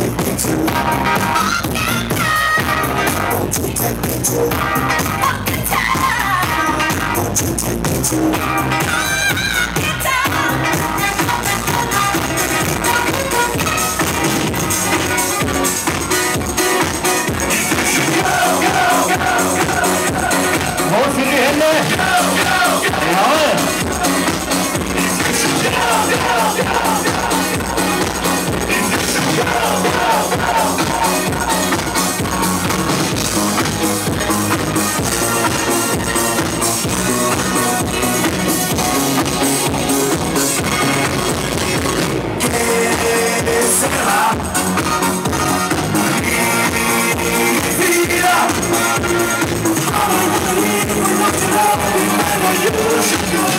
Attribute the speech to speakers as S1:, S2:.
S1: Don't you take me to
S2: love me when I